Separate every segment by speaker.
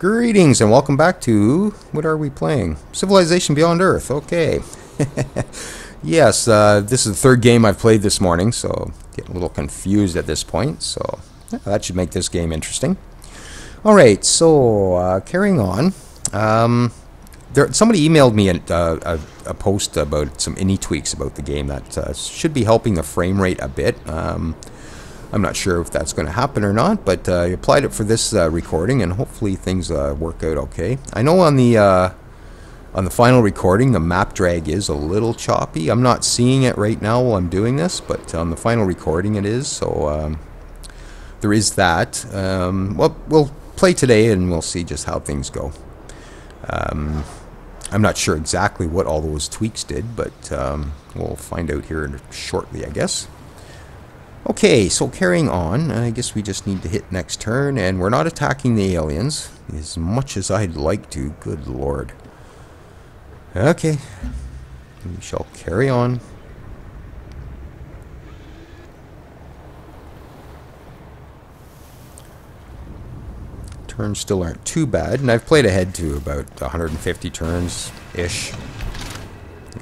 Speaker 1: Greetings and welcome back to what are we playing? Civilization Beyond Earth. Okay. yes, uh, this is the third game I've played this morning, so getting a little confused at this point. So yeah, that should make this game interesting. All right, so uh, carrying on. Um, there, somebody emailed me a, uh, a, a, post about some INI tweaks about the game that uh, should be helping the frame rate a bit. Um, I'm not sure if that's going to happen or not, but uh, I applied it for this uh, recording, and hopefully things uh, work out okay. I know on the uh, on the final recording, the map drag is a little choppy. I'm not seeing it right now while I'm doing this, but on the final recording it is. So um, there is that. Um, well, we'll play today, and we'll see just how things go. Um, I'm not sure exactly what all those tweaks did, but um, we'll find out here shortly, I guess. Okay, so carrying on, I guess we just need to hit next turn, and we're not attacking the aliens, as much as I'd like to, good lord. Okay, we shall carry on. Turns still aren't too bad, and I've played ahead to about 150 turns-ish.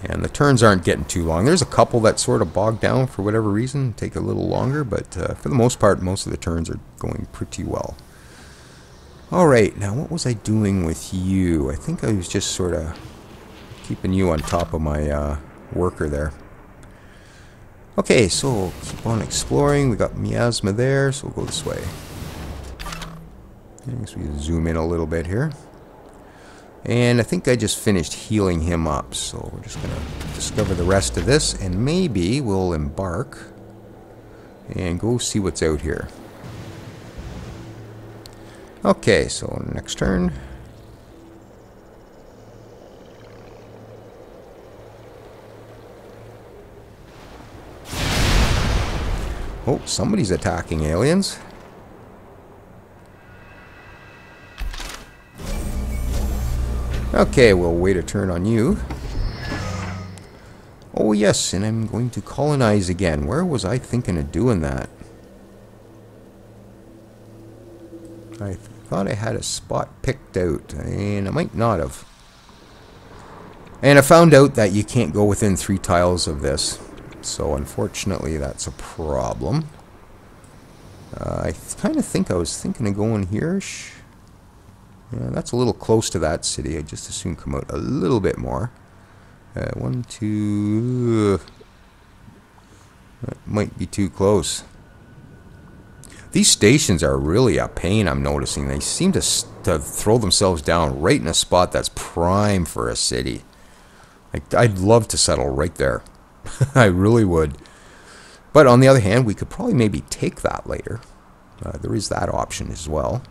Speaker 1: And the turns aren't getting too long. There's a couple that sort of bog down for whatever reason, take a little longer, but uh, for the most part, most of the turns are going pretty well. Alright, now what was I doing with you? I think I was just sort of keeping you on top of my uh, worker there. Okay, so keep on exploring. We got Miasma there, so we'll go this way. I guess we zoom in a little bit here. And I think I just finished healing him up, so we're just going to discover the rest of this, and maybe we'll embark and go see what's out here. Okay, so next turn. Oh, somebody's attacking aliens. Okay, we'll wait a turn on you. Oh yes, and I'm going to colonize again. Where was I thinking of doing that? I thought I had a spot picked out, and I might not have. And I found out that you can't go within three tiles of this. So unfortunately that's a problem. Uh, I kind of think I was thinking of going here. Yeah, that's a little close to that city. I just assume come out a little bit more. Uh, one, two... That might be too close. These stations are really a pain, I'm noticing. They seem to, to throw themselves down right in a spot that's prime for a city. Like, I'd love to settle right there. I really would. But on the other hand, we could probably maybe take that later. Uh, there is that option as well.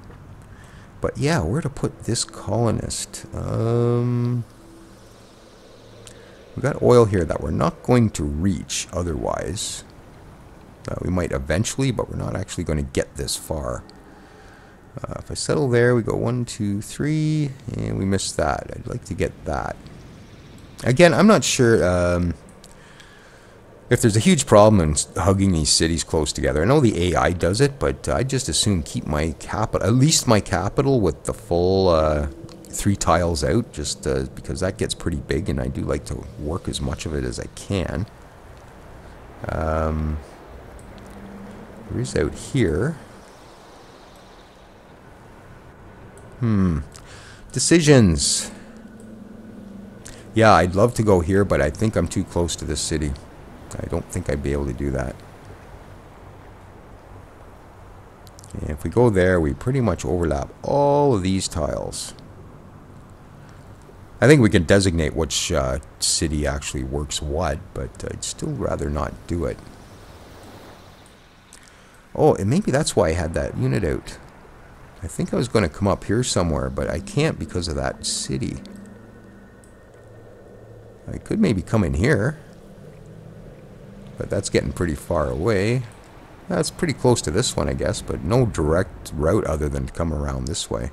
Speaker 1: But yeah, where to put this colonist? Um, we've got oil here that we're not going to reach otherwise. Uh, we might eventually, but we're not actually going to get this far. Uh, if I settle there, we go one, two, three, and we miss that. I'd like to get that. Again, I'm not sure... Um, if there's a huge problem in hugging these cities close together, I know the AI does it, but I just assume keep my capital, at least my capital, with the full uh, three tiles out, just uh, because that gets pretty big, and I do like to work as much of it as I can. Um, there is out here. Hmm. Decisions. Yeah, I'd love to go here, but I think I'm too close to this city. I don't think I'd be able to do that. And if we go there, we pretty much overlap all of these tiles. I think we can designate which uh, city actually works what, but I'd still rather not do it. Oh, and maybe that's why I had that unit out. I think I was going to come up here somewhere, but I can't because of that city. I could maybe come in here. But that's getting pretty far away. That's pretty close to this one, I guess, but no direct route other than to come around this way.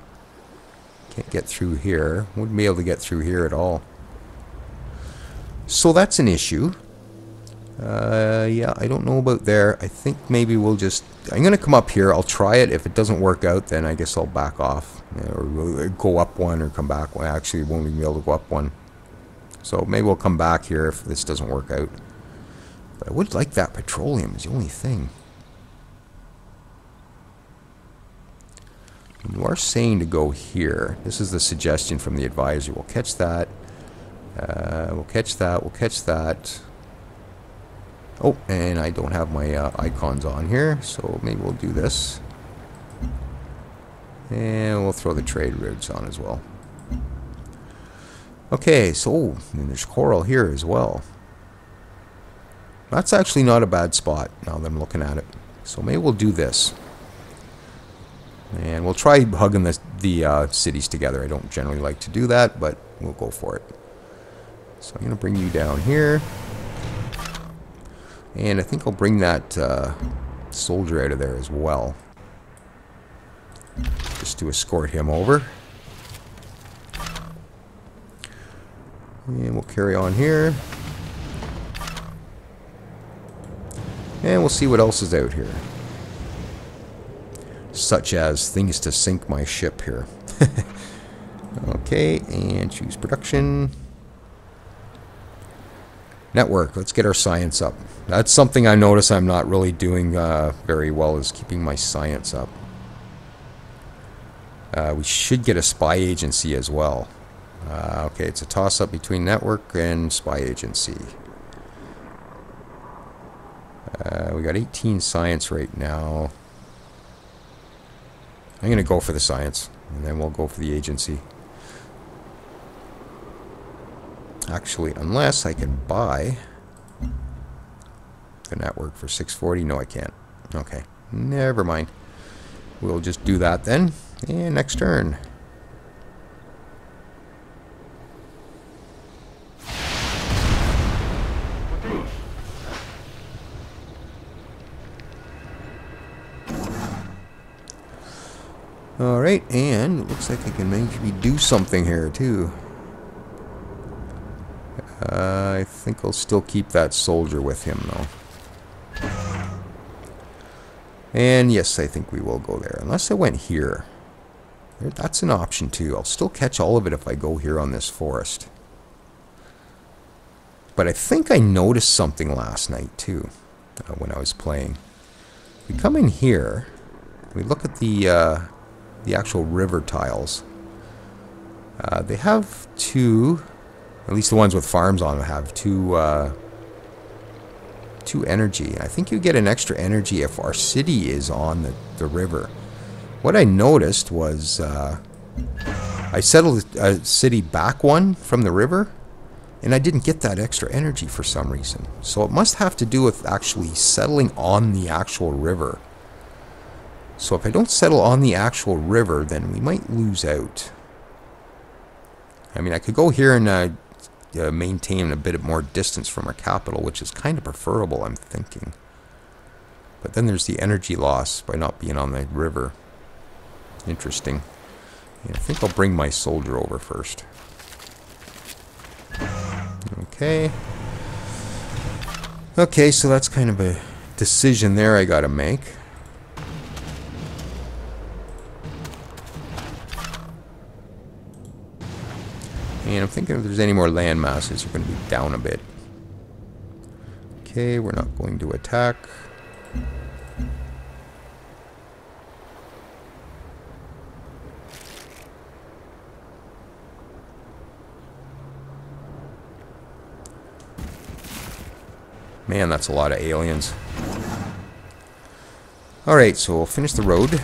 Speaker 1: Can't get through here. Wouldn't be able to get through here at all. So that's an issue. Uh, yeah, I don't know about there. I think maybe we'll just... I'm going to come up here. I'll try it. If it doesn't work out, then I guess I'll back off. Or we'll go up one or come back one. Actually, won't even be able to go up one. So maybe we'll come back here if this doesn't work out. But I would like that petroleum is the only thing. You are saying to go here. This is the suggestion from the advisor. We'll catch that. Uh, we'll catch that. We'll catch that. Oh, and I don't have my uh, icons on here, so maybe we'll do this. And we'll throw the trade routes on as well. Okay, so and there's coral here as well. That's actually not a bad spot now that I'm looking at it. So maybe we'll do this. And we'll try hugging the, the uh, cities together. I don't generally like to do that, but we'll go for it. So I'm going to bring you down here. And I think I'll bring that uh, soldier out of there as well. Just to escort him over. And we'll carry on here. And we'll see what else is out here. Such as things to sink my ship here. okay, and choose production. Network, let's get our science up. That's something I notice I'm not really doing uh, very well is keeping my science up. Uh, we should get a spy agency as well. Uh, okay, it's a toss-up between network and spy agency. Uh, we got 18 science right now. I'm going to go for the science, and then we'll go for the agency. Actually, unless I can buy the network for 640. No, I can't. Okay, never mind. We'll just do that then. And next turn. Alright, and it looks like I can maybe do something here too. Uh, I think I'll still keep that soldier with him though. And yes, I think we will go there. Unless I went here. That's an option too. I'll still catch all of it if I go here on this forest. But I think I noticed something last night too, uh, when I was playing. We come in here, we look at the uh, the actual river tiles. Uh, they have two, at least the ones with farms on them have two, uh, two energy. I think you get an extra energy if our city is on the, the river. What I noticed was uh, I settled a city back one from the river, and I didn't get that extra energy for some reason. So it must have to do with actually settling on the actual river. So if I don't settle on the actual river, then we might lose out. I mean, I could go here and uh, uh, maintain a bit more distance from our capital, which is kind of preferable, I'm thinking. But then there's the energy loss by not being on the river. Interesting. Yeah, I think I'll bring my soldier over first. Okay. Okay, so that's kind of a decision there I gotta make. And I'm thinking if there's any more land masses, you're going to be down a bit. Okay, we're not going to attack. Man, that's a lot of aliens. Alright, so we'll finish the road.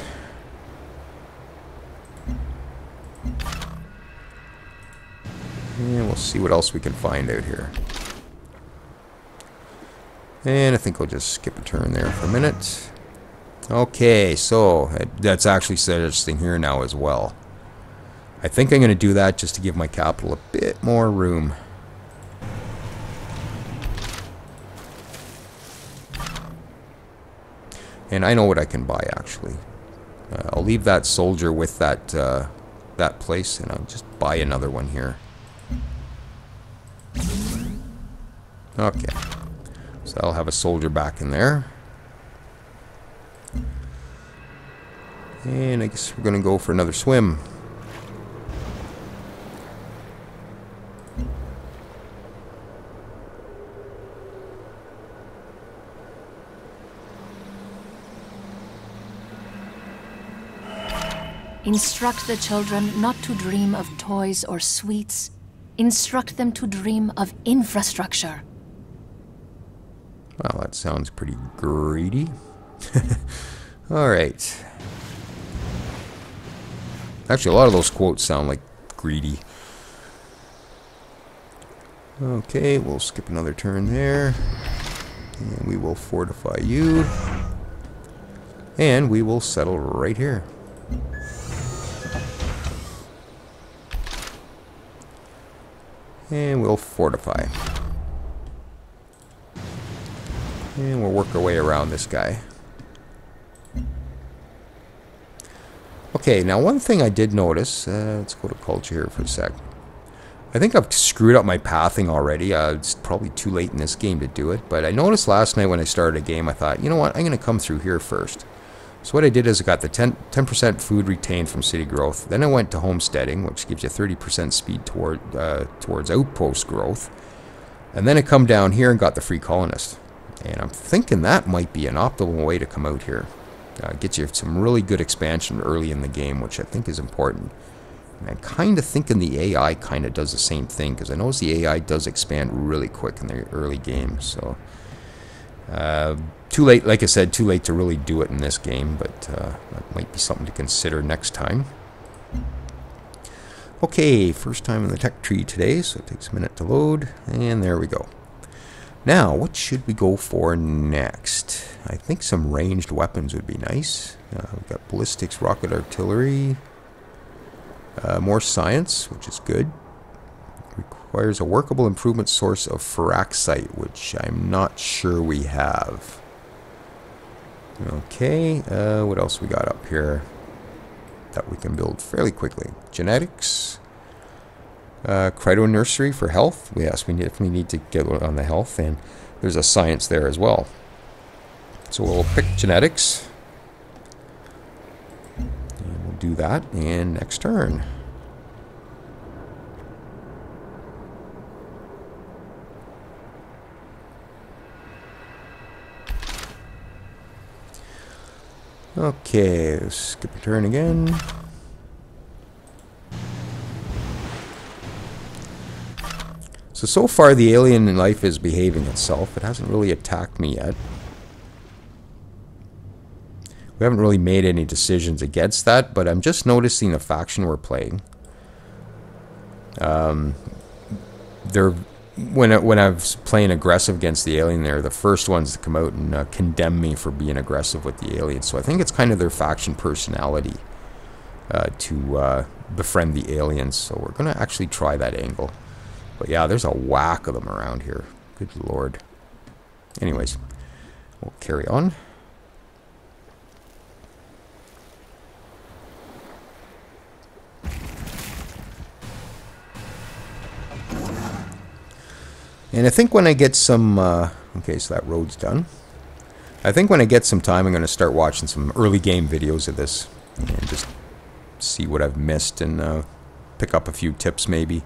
Speaker 1: What else we can find out here. And I think I'll just skip a turn there for a minute. Okay, so that's actually suggesting here now as well. I think I'm going to do that just to give my capital a bit more room. And I know what I can buy actually. Uh, I'll leave that soldier with that uh, that place and I'll just buy another one here. Okay. So I'll have a soldier back in there. And I guess we're going to go for another swim.
Speaker 2: Instruct the children not to dream of toys or sweets. Instruct them to dream of infrastructure.
Speaker 1: Well, that sounds pretty greedy. All right. Actually, a lot of those quotes sound like greedy. Okay, we'll skip another turn there. And we will fortify you. And we will settle right here. And we'll fortify. And we'll work our way around this guy. Okay, now one thing I did notice, uh, let's go to culture here for a sec. I think I've screwed up my pathing already. Uh, it's probably too late in this game to do it, but I noticed last night when I started a game, I thought, you know what, I'm going to come through here first. So what I did is I got the 10, percent food retained from city growth. Then I went to homesteading, which gives you 30% speed toward uh, towards outpost growth. And then I come down here and got the free colonist. And I'm thinking that might be an optimal way to come out here. Uh, get you some really good expansion early in the game, which I think is important. And I'm kind of thinking the AI kind of does the same thing, because I notice the AI does expand really quick in the early game. So, uh, too late, like I said, too late to really do it in this game, but uh, that might be something to consider next time. Okay, first time in the tech tree today, so it takes a minute to load, and there we go. Now, what should we go for next? I think some ranged weapons would be nice. Uh, we've got ballistics, rocket artillery, uh, more science, which is good. Requires a workable improvement source of Firaxite, which I'm not sure we have. Okay, uh, what else we got up here that we can build fairly quickly? Genetics. Uh, Cryo Nursery for health. We yes, we definitely need to get on the health, and there's a science there as well. So we'll pick genetics. And we'll do that, and next turn. Okay, skip a turn again. So, so far the alien in life is behaving itself. It hasn't really attacked me yet. We haven't really made any decisions against that, but I'm just noticing the faction we're playing. Um, they're when I, when I was playing aggressive against the alien, they're the first ones to come out and uh, condemn me for being aggressive with the alien. So I think it's kind of their faction personality uh, to uh, befriend the aliens. So we're gonna actually try that angle. But yeah, there's a whack of them around here. Good lord. Anyways, we'll carry on. And I think when I get some, uh, okay, so that road's done. I think when I get some time, I'm going to start watching some early game videos of this and just see what I've missed and uh, pick up a few tips maybe.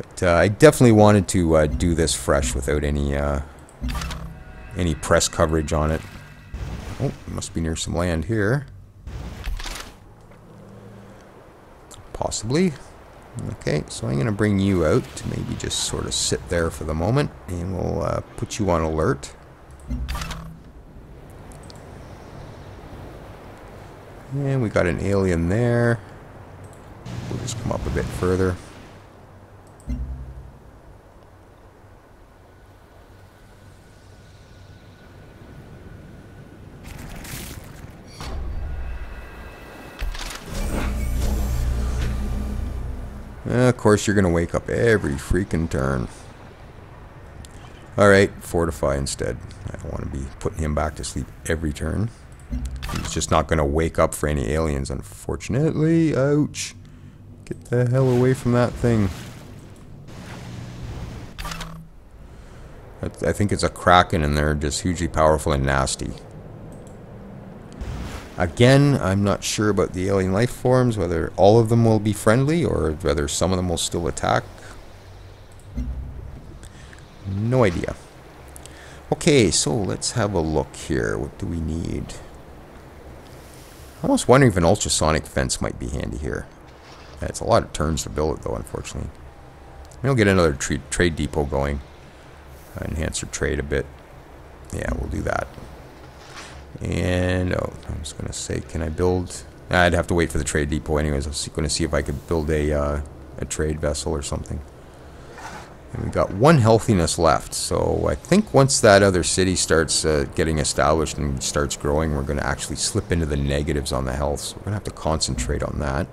Speaker 1: But uh, I definitely wanted to uh, do this fresh without any uh, any press coverage on it. Oh, must be near some land here. Possibly. Okay, so I'm going to bring you out to maybe just sort of sit there for the moment, and we'll uh, put you on alert. And we got an alien there. We'll just come up a bit further. Uh, of course, you're going to wake up every freaking turn. Alright, fortify instead. I don't want to be putting him back to sleep every turn. He's just not going to wake up for any aliens, unfortunately. Ouch. Get the hell away from that thing. I I think it's a kraken and they're just hugely powerful and nasty. Again, I'm not sure about the alien life forms, whether all of them will be friendly or whether some of them will still attack. No idea. Okay, so let's have a look here. What do we need? I'm almost wondering if an ultrasonic fence might be handy here. Yeah, it's a lot of turns to build it, though, unfortunately. We'll get another tra trade depot going. Enhance our trade a bit. Yeah, we'll do that. And, oh, I was going to say, can I build... I'd have to wait for the trade depot anyways. I was going to see if I could build a, uh, a trade vessel or something. And we've got one healthiness left, so I think once that other city starts uh, getting established and starts growing, we're going to actually slip into the negatives on the health. So we're going to have to concentrate on that.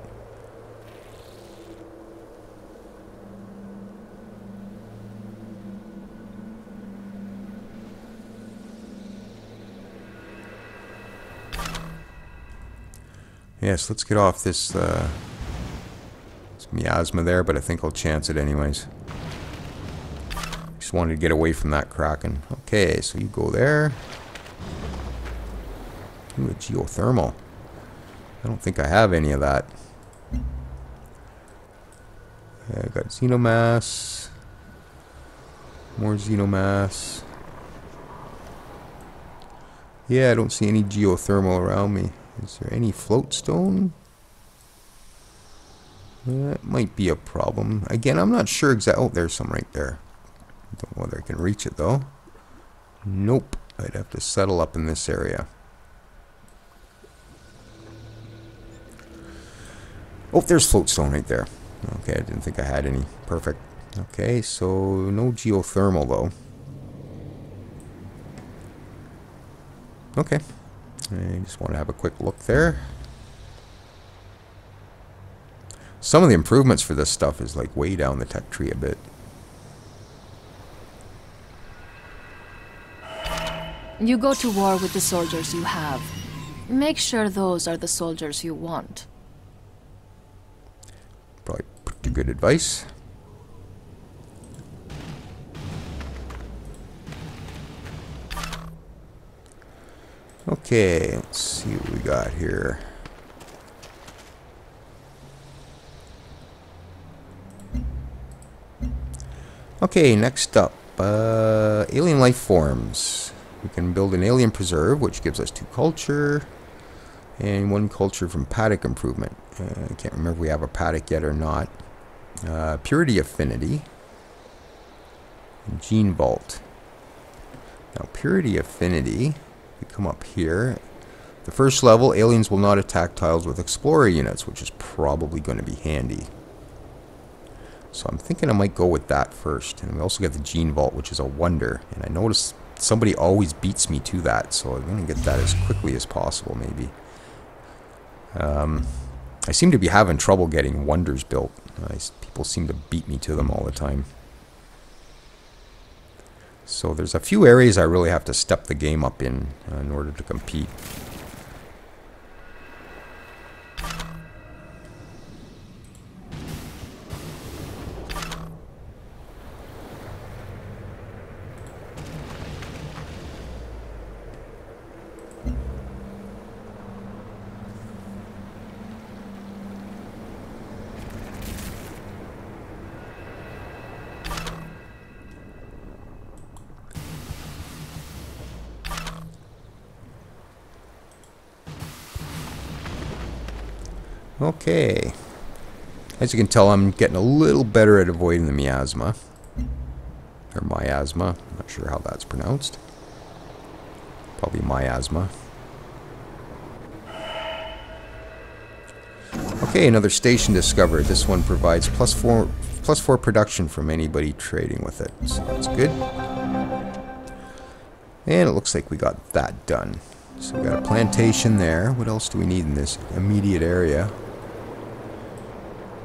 Speaker 1: Yes, let's get off this, uh, this miasma there, but I think I'll chance it anyways. Just wanted to get away from that kraken. Okay, so you go there. Ooh, a geothermal. I don't think I have any of that. I got xenomass. More xenomass. Yeah, I don't see any geothermal around me. Is there any floatstone? That might be a problem. Again, I'm not sure exactly. Oh, there's some right there. Don't know whether I can reach it though. Nope. I'd have to settle up in this area. Oh, there's floatstone right there. Okay, I didn't think I had any. Perfect. Okay, so no geothermal though. Okay. I just want to have a quick look there. Some of the improvements for this stuff is like way down the tech tree a bit.
Speaker 2: You go to war with the soldiers you have. Make sure those are the soldiers you want.
Speaker 1: Probably pretty good advice. Okay, let's see what we got here. Okay, next up, uh, alien life forms. We can build an alien preserve, which gives us two culture, and one culture from paddock improvement. Uh, I can't remember if we have a paddock yet or not. Uh, purity affinity, gene vault. Now, purity affinity we come up here. The first level, aliens will not attack tiles with explorer units, which is probably going to be handy. So I'm thinking I might go with that first. And we also get the Gene Vault, which is a wonder. And I notice somebody always beats me to that, so I'm going to get that as quickly as possible, maybe. Um, I seem to be having trouble getting wonders built. People seem to beat me to them all the time. So there's a few areas I really have to step the game up in uh, in order to compete. Okay. As you can tell, I'm getting a little better at avoiding the miasma. Or miasma. I'm not sure how that's pronounced. Probably miasma. Okay, another station discovered. This one provides plus four, plus four production from anybody trading with it. So that's good. And it looks like we got that done. So we got a plantation there. What else do we need in this immediate area?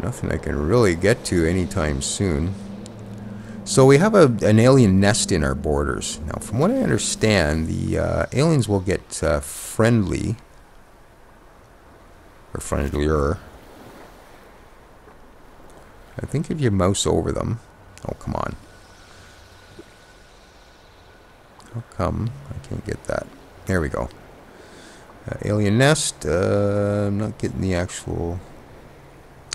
Speaker 1: Nothing I can really get to anytime soon. So we have a, an alien nest in our borders. Now, from what I understand, the uh, aliens will get uh, friendly, or friendlier. I think if you mouse over them, oh come on. How come I can't get that? There we go. Uh, alien nest. Uh, I'm not getting the actual...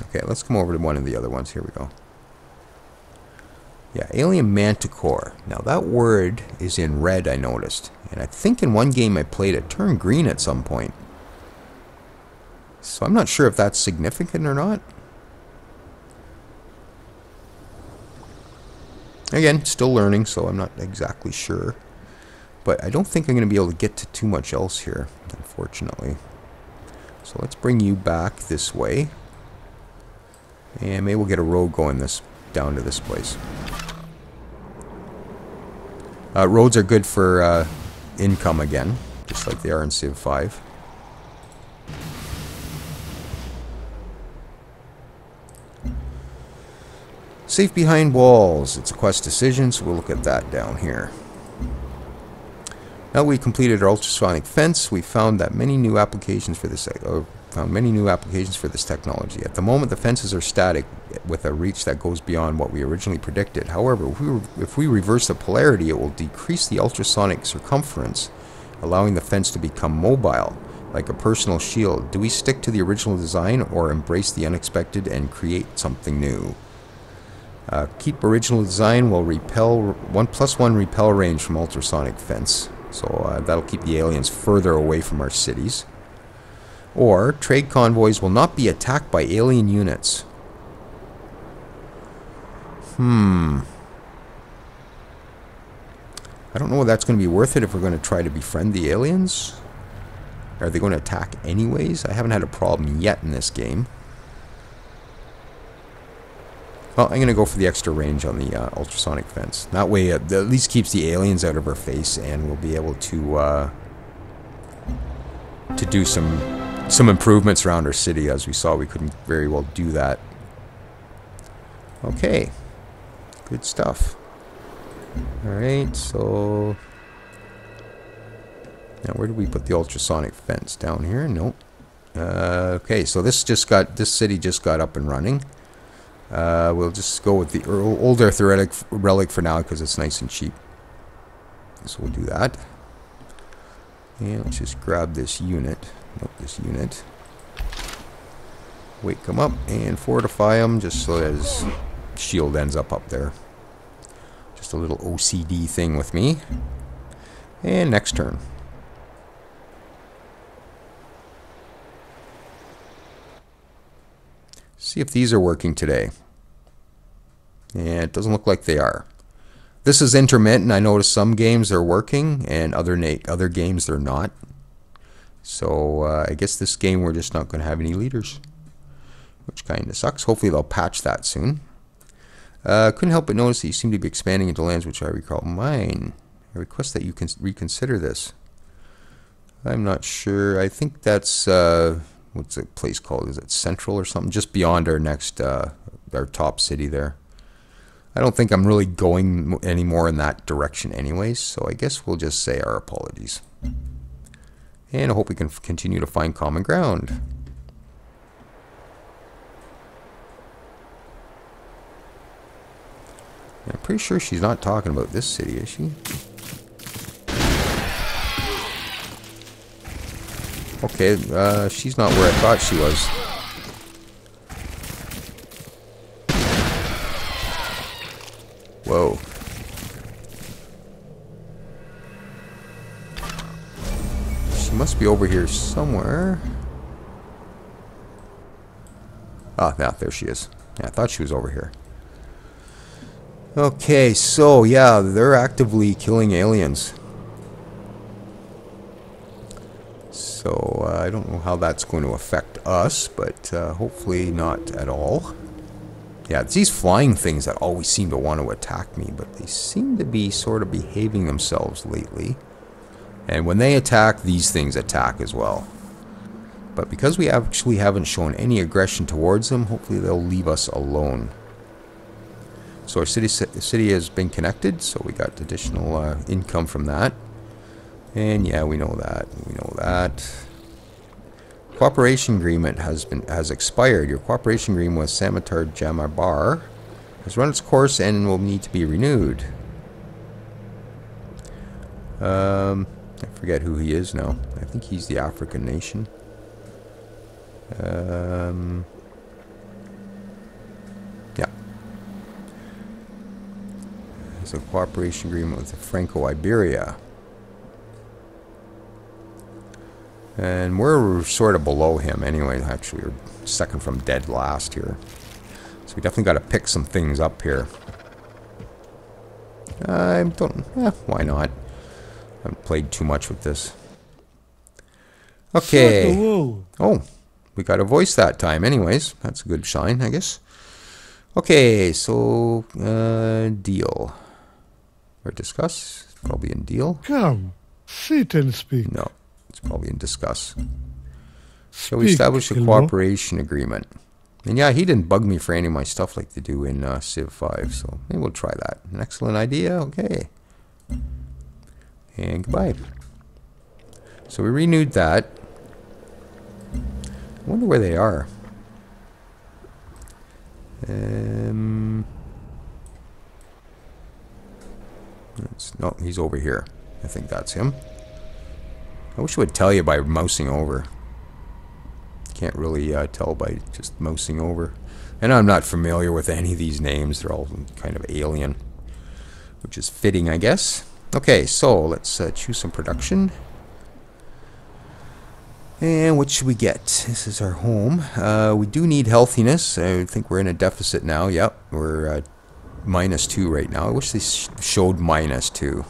Speaker 1: Okay, let's come over to one of the other ones. Here we go. Yeah, alien manticore. Now that word is in red, I noticed. And I think in one game I played it turned green at some point. So I'm not sure if that's significant or not. Again, still learning, so I'm not exactly sure. But I don't think I'm going to be able to get to too much else here, unfortunately. So let's bring you back this way. And maybe we'll get a road going this down to this place. Uh, roads are good for uh, income again, just like they are in Civ 5. Safe behind walls. It's a quest decision, so we'll look at that down here. Now we completed our ultrasonic fence, we found that many new applications for this uh, found many new applications for this technology. At the moment, the fences are static with a reach that goes beyond what we originally predicted. However, if we, if we reverse the polarity, it will decrease the ultrasonic circumference, allowing the fence to become mobile, like a personal shield. Do we stick to the original design or embrace the unexpected and create something new? Uh, keep original design will repel one plus one repel range from ultrasonic fence. So uh, that'll keep the aliens further away from our cities. Or trade convoys will not be attacked by alien units. Hmm. I don't know if that's going to be worth it if we're going to try to befriend the aliens. Are they going to attack anyways? I haven't had a problem yet in this game. Well, I'm going to go for the extra range on the uh, ultrasonic fence. That way it at least keeps the aliens out of our face and we'll be able to uh, to do some some improvements around our city. As we saw, we couldn't very well do that. Okay. Good stuff. Alright, so... Now, where did we put the ultrasonic fence? Down here? Nope. Uh, okay, so this just got... This city just got up and running. Uh, we'll just go with the old Earth relic, relic for now because it's nice and cheap. So we'll do that. And let's just grab this unit. This unit. Wake them up and fortify them just so his shield ends up up there. Just a little OCD thing with me. And next turn. See if these are working today. Yeah, it doesn't look like they are. This is intermittent. I notice some games are working and other other games they're not. So uh, I guess this game we're just not going to have any leaders, which kind of sucks. Hopefully they'll patch that soon. Uh, couldn't help but notice that you seem to be expanding into lands which I recall mine. I request that you can reconsider this. I'm not sure. I think that's uh, what's the place called? Is it Central or something? Just beyond our next, uh, our top city there. I don't think I'm really going any more in that direction anyways, so I guess we'll just say our apologies. And I hope we can continue to find common ground. I'm pretty sure she's not talking about this city, is she? Okay, uh, she's not where I thought she was. Whoa. Be over here somewhere. Ah, now there she is. Yeah, I thought she was over here. Okay, so yeah, they're actively killing aliens. So uh, I don't know how that's going to affect us, but uh, hopefully not at all. Yeah, it's these flying things that always seem to want to attack me, but they seem to be sort of behaving themselves lately. And when they attack, these things attack as well. But because we actually haven't shown any aggression towards them, hopefully they'll leave us alone. So our city city has been connected, so we got additional uh, income from that. And yeah, we know that. We know that. Cooperation agreement has been has expired. Your cooperation agreement with Samatar Jama Barre has run its course and will need to be renewed. Um, I forget who he is now. I think he's the African nation. Um, yeah. It's a cooperation agreement with Franco-Iberia. And we're sort of below him anyway, actually. We're second from dead last here. So we definitely got to pick some things up here. I don't... Eh, why not? Haven't played too much with this. Okay. Oh, we got a voice that time anyways. That's a good sign, I guess. Okay, so, uh, deal. Or discuss? Probably in deal.
Speaker 3: Come, sit and speak.
Speaker 1: No, it's probably in discuss. So we established a cooperation agreement. And yeah, he didn't bug me for any of my stuff like they do in uh, Civ 5, so maybe we'll try that. An excellent idea? Okay. And goodbye. So we renewed that. I wonder where they are. Um, no, he's over here. I think that's him. I wish it would tell you by mousing over. Can't really uh, tell by just mousing over. And I'm not familiar with any of these names. They're all kind of alien. Which is fitting, I guess. Okay, so let's uh, choose some production. And what should we get? This is our home. Uh, we do need healthiness. I think we're in a deficit now. Yep, we're uh, minus two right now. I wish they sh showed minus two.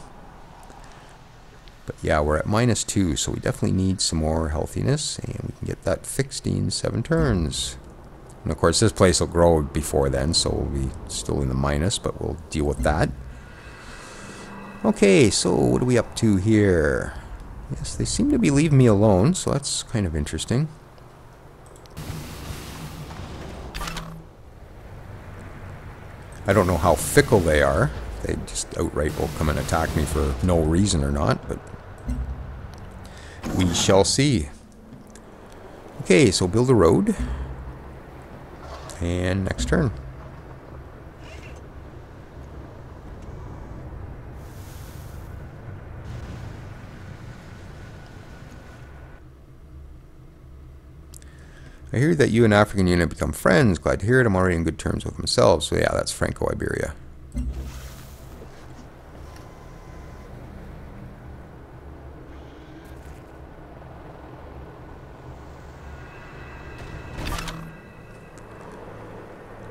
Speaker 1: But yeah, we're at minus two, so we definitely need some more healthiness, and we can get that fixed in seven turns. And of course, this place will grow before then, so we'll be still in the minus, but we'll deal with that. Okay, so what are we up to here? Yes, they seem to be leaving me alone, so that's kind of interesting. I don't know how fickle they are. They just outright will come and attack me for no reason or not, but we shall see. Okay, so build a road. And next turn. I hear that you and African Union become friends. Glad to hear it. I'm already in good terms with myself. So yeah, that's Franco-Iberia.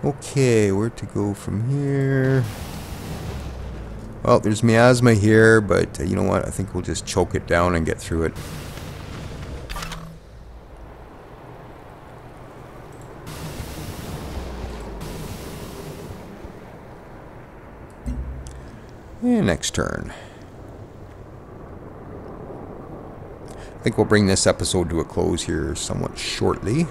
Speaker 1: Okay, where to go from here? Well, there's miasma here, but uh, you know what? I think we'll just choke it down and get through it. And next turn. I think we'll bring this episode to a close here somewhat shortly.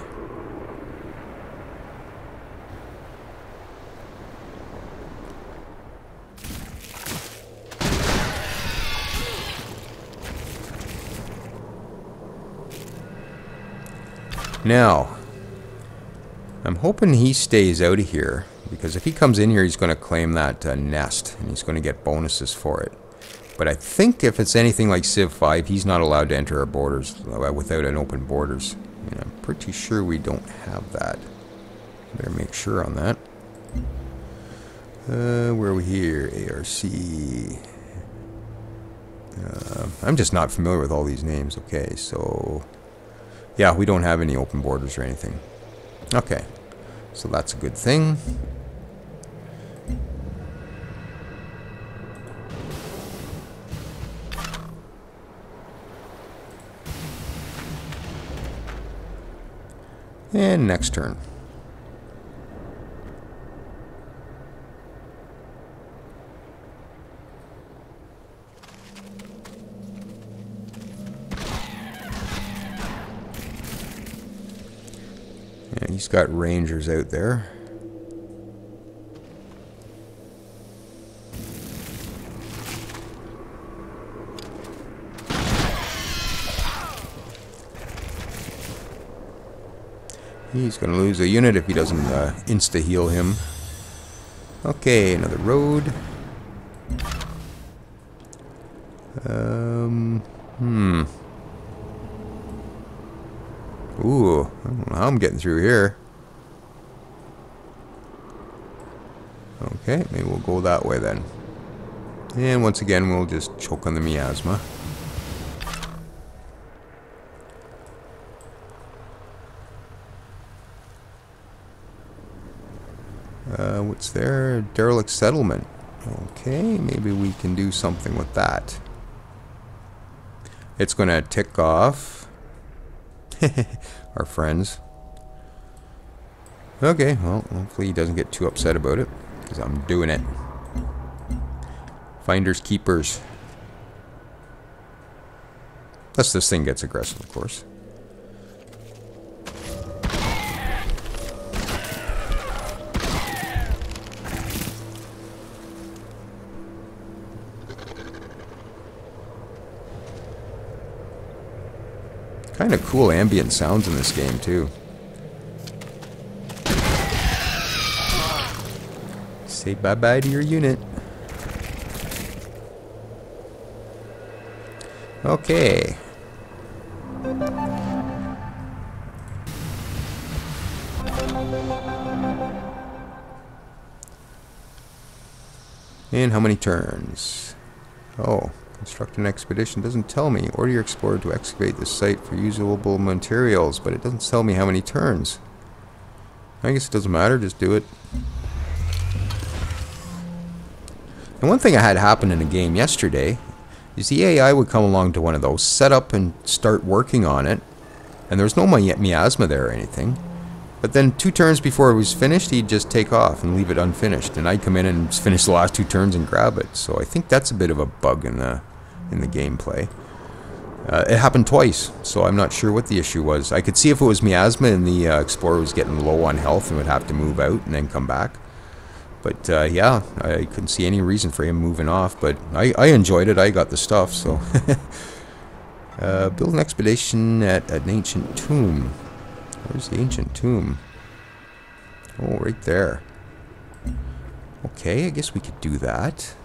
Speaker 1: Now, I'm hoping he stays out of here, because if he comes in here, he's going to claim that uh, nest, and he's going to get bonuses for it. But I think if it's anything like Civ 5, he's not allowed to enter our borders uh, without an open borders. And I'm pretty sure we don't have that. Better make sure on that. Uh, where are we here? ARC. Uh, I'm just not familiar with all these names. Okay, so... Yeah, we don't have any open borders or anything. Okay, so that's a good thing. And next turn. Yeah, he's got rangers out there. He's going to lose a unit if he doesn't uh, insta-heal him. Okay, another road. Um, hmm. Ooh, I don't know how I'm getting through here. Okay, maybe we'll go that way then. And once again, we'll just choke on the miasma. Uh, what's there? Derelict settlement. Okay, maybe we can do something with that. It's going to tick off our friends. Okay, well, hopefully he doesn't get too upset about it, because I'm doing it. Finders keepers. Unless this thing gets aggressive, of course. Kind of cool ambient sounds in this game, too. Say bye-bye to your unit. Okay. And how many turns? Oh, construct an expedition. Doesn't tell me. Order your explorer to excavate the site for usable materials, but it doesn't tell me how many turns. I guess it doesn't matter, just do it. And one thing I had happen in a game yesterday is the AI would come along to one of those, set up and start working on it, and there was no miasma there or anything. But then two turns before it was finished, he'd just take off and leave it unfinished, and I'd come in and finish the last two turns and grab it. So I think that's a bit of a bug in the in the gameplay. Uh, it happened twice, so I'm not sure what the issue was. I could see if it was miasma and the uh, explorer was getting low on health and would have to move out and then come back. But uh, yeah, I couldn't see any reason for him moving off. But I, I enjoyed it. I got the stuff, so. Uh, build an expedition at an ancient tomb. Where's the ancient tomb? Oh, right there. Okay, I guess we could do that.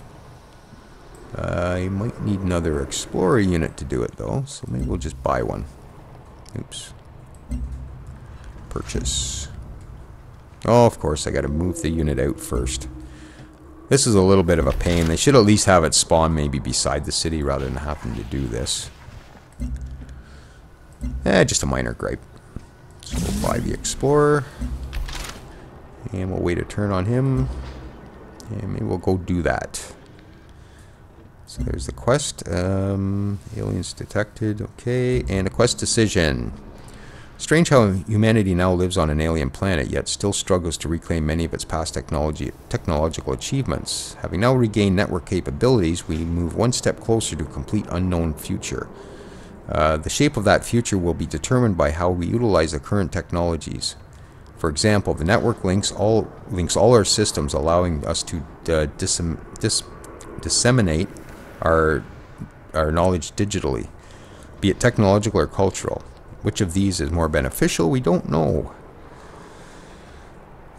Speaker 1: I might need another explorer unit to do it, though, so maybe we'll just buy one. Oops. Purchase. Oh, of course, I gotta move the unit out first. This is a little bit of a pain. They should at least have it spawn maybe beside the city rather than having to do this. Eh, just a minor gripe. So we'll buy the Explorer. And we'll wait a turn on him. And maybe we'll go do that. So there's the quest. Um, aliens detected. Okay. And a quest decision. Strange how humanity now lives on an alien planet, yet still struggles to reclaim many of its past technology, technological achievements. Having now regained network capabilities, we move one step closer to a complete unknown future. Uh, the shape of that future will be determined by how we utilize the current technologies. For example, the network links all links all our systems, allowing us to uh, dis disseminate our our knowledge digitally, be it technological or cultural. Which of these is more beneficial? We don't know.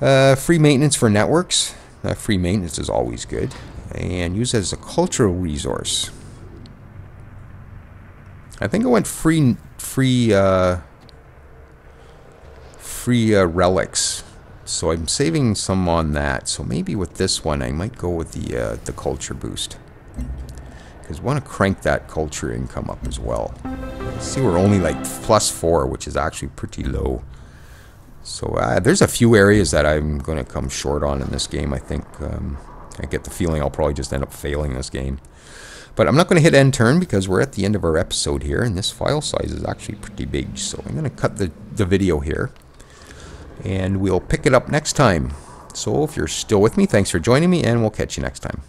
Speaker 1: Uh, free maintenance for networks. Uh, free maintenance is always good, and use as a cultural resource. I think I went free, free, uh, free uh, relics. So I'm saving some on that. So maybe with this one, I might go with the uh, the culture boost. Because we want to crank that culture income up as well. See, we're only like plus four, which is actually pretty low. So uh, there's a few areas that I'm going to come short on in this game. I think um, I get the feeling I'll probably just end up failing this game. But I'm not going to hit end turn because we're at the end of our episode here, and this file size is actually pretty big. So I'm going to cut the, the video here, and we'll pick it up next time. So if you're still with me, thanks for joining me, and we'll catch you next time.